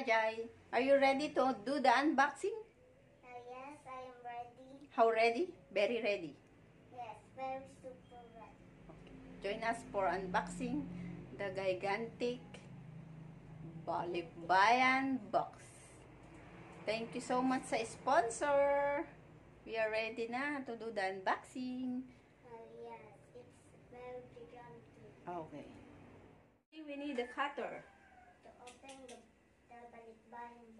Jai. Are you ready to do the unboxing? Uh, yes, I am ready. How ready? Very ready. Yes, very super ready. Join us for unboxing the gigantic Balikbayan box. Thank you so much sa sponsor. We are ready na to do the unboxing. Uh, yes, it's very gigantic. Okay. We need a cutter. Balikbayan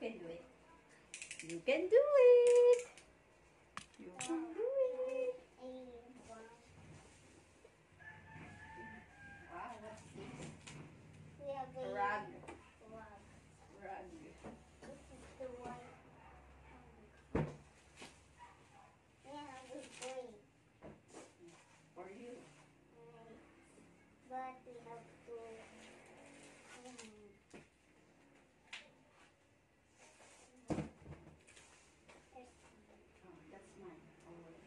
can do it. You can do it. You can do it. Wow, what's this? We Rug. rug. Rug. This is the one. Yeah, we great. For you. But we have to. um, there's- Oh, that's mine. Oh, wait.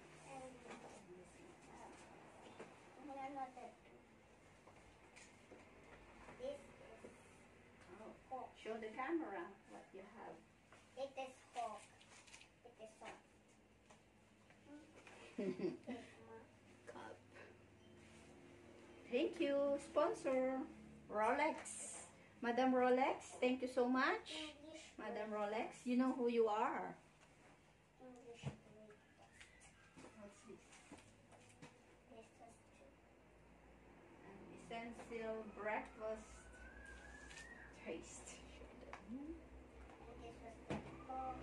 and, This is Oh, show the camera what you have. It is Hawk. It is Cup. Thank you, sponsor. Rolex. Madam Rolex, thank you so much. Madam Rolex, you know who you are. English breakfast. What's this? This is two. An breakfast taste. And this was the Hawk.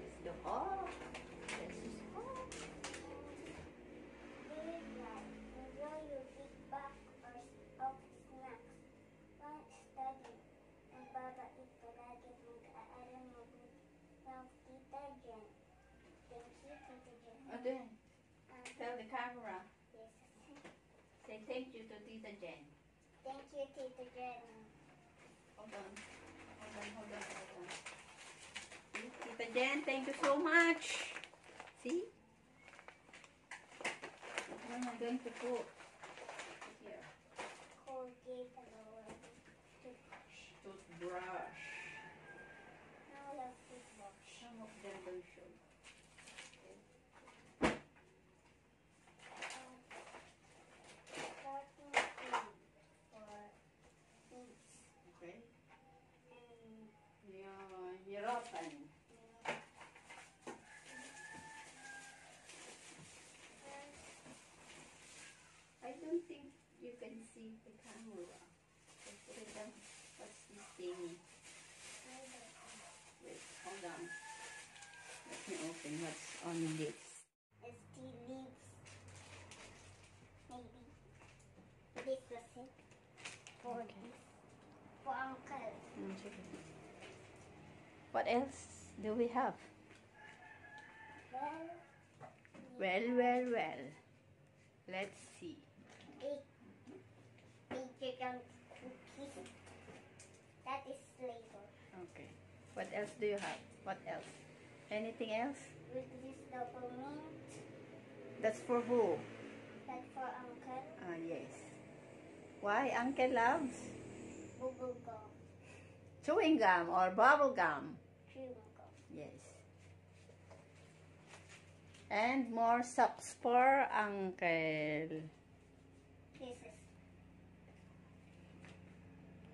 It's the hawk. This is hawk. Enjoy your big or of snacks. While study. Ang babait palagi mag-aaral mabuti. Now, Tita Jen. Thank you, Tita Jen. Oh, then, tell the camera. Thank you to Tita Jen. Thank you, Tita Jen. Hold on. Hold on, hold on, hold on. Tita Jen, thank you so much. See? What am I going to put? Here. Colgate and toothbrush. Toothbrush. Now we toothbrush. Some of them will show. Starting cream for things. Okay? I don't think you can see the camera. So put it down. thingy. Wait, hold on. Let me open what's on this. It's tea leaves. Maybe. This was it. For this. For uncle. Mm, sige. What else do we have? Well, Well, well, well. Let's see. eight, eight chicken cookies. That is flavor. Okay. What else do you have? What else? Anything else? With this Doublemint. That's for who? That's for uncle. Ah, yes. Why Uncle loves Bubble. Chewing gum or bubble gum? Chewing gum. Yes. And more socks for Uncle. This is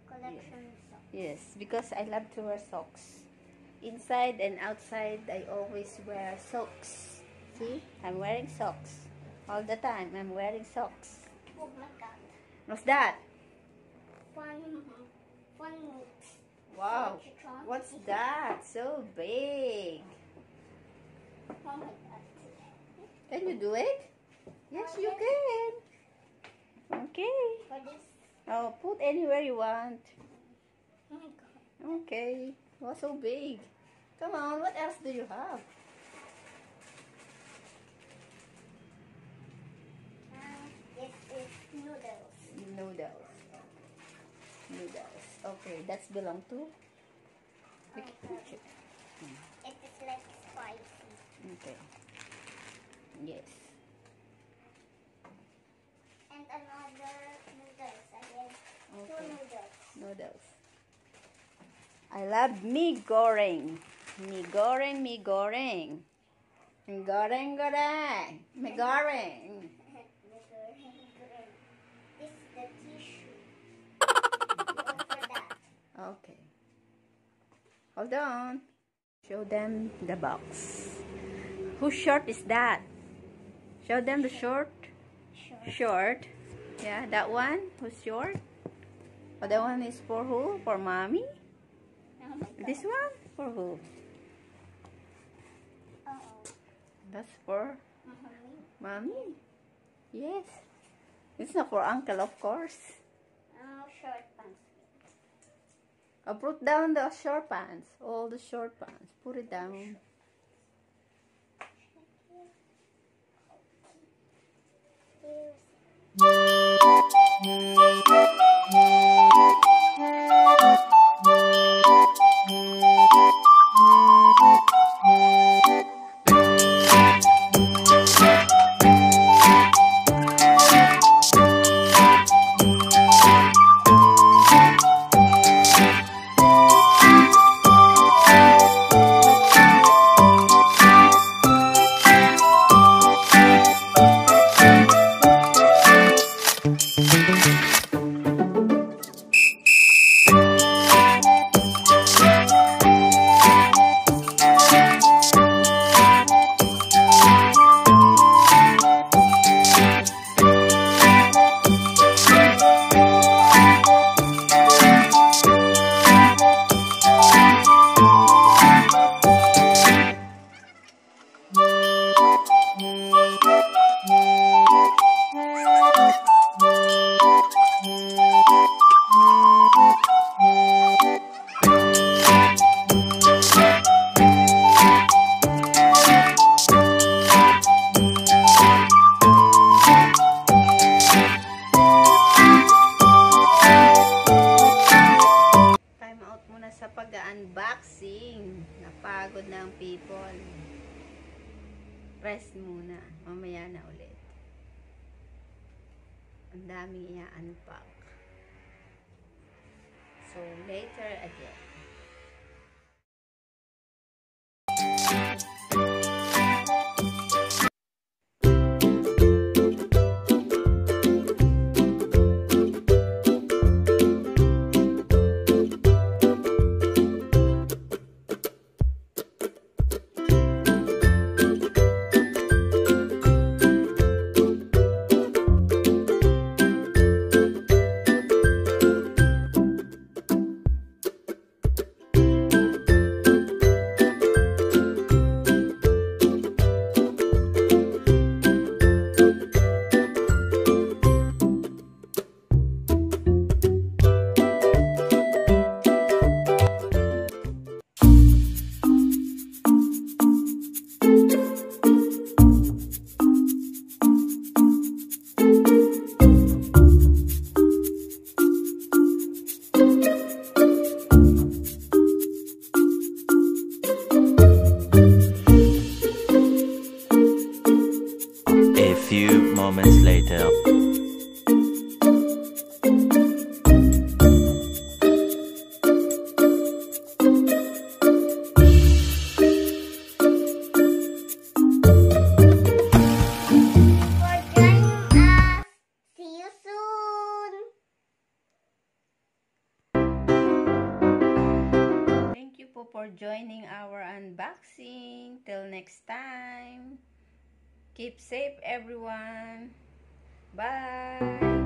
collection socks. Yes, because I love to wear socks. Inside and outside, I always wear socks. See? I'm wearing socks. All the time, I'm wearing socks. Oh my god. What's that? Fun mix. Wow. What's that? So big. Can you do it? Yes, you can. Okay. Oh, put anywhere you want. Oh my god. Okay. What's so big? Come on, what else do you have? Um, this is noodles. Noodles. Noodles. Okay, that's belong to? Okay. Hmm. It is like spicy. Okay. Yes. And another noodles again. Two Okay. noodles. Noodles. I love mi goreng. Mi goreng, mi goreng. Mi goreng, goreng. Mi goreng. Hold on. Show them the box. Whose shirt is that? Show them the short. Short. Yeah, that one. Who's short? Oh, that one is for who? For mommy? Oh. This one? For who? That's for mommy. Yes. It's not for uncle, of course. Oh, short pants. Oh, put down the short pants. All the short pants. Put it down. Sa pag-unboxing. Napagod na ang people. Rest muna. Mamaya na ulit. Ang daming i-unpack. So, later again. Keep safe, everyone. Bye.